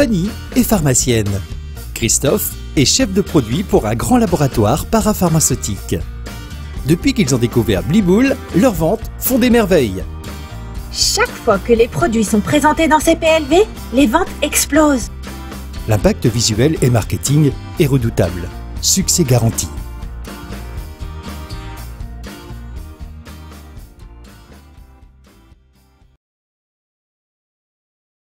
Fanny est pharmacienne. Christophe est chef de produit pour un grand laboratoire parapharmaceutique. Depuis qu'ils ont découvert Bliboul, leurs ventes font des merveilles. Chaque fois que les produits sont présentés dans ces PLV, les ventes explosent. L'impact visuel et marketing est redoutable. Succès garanti.